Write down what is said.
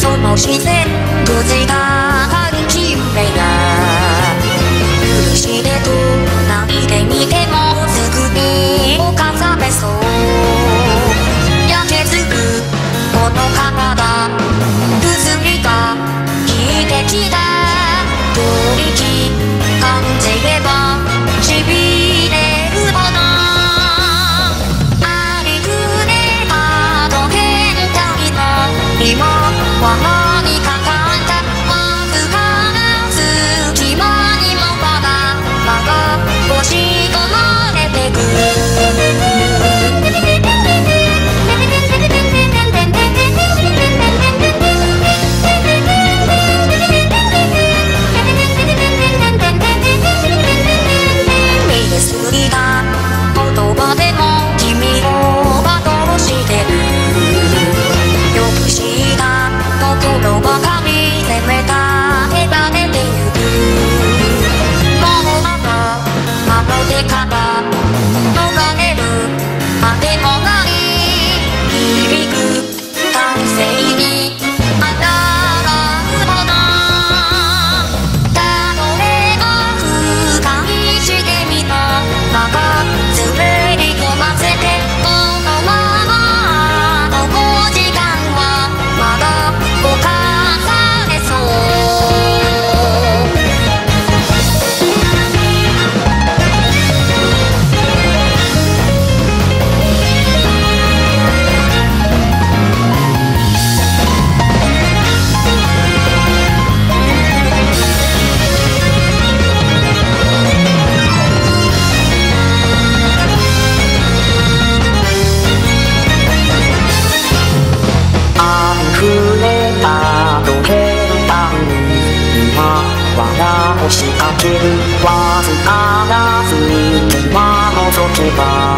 その視線。くじが花。只把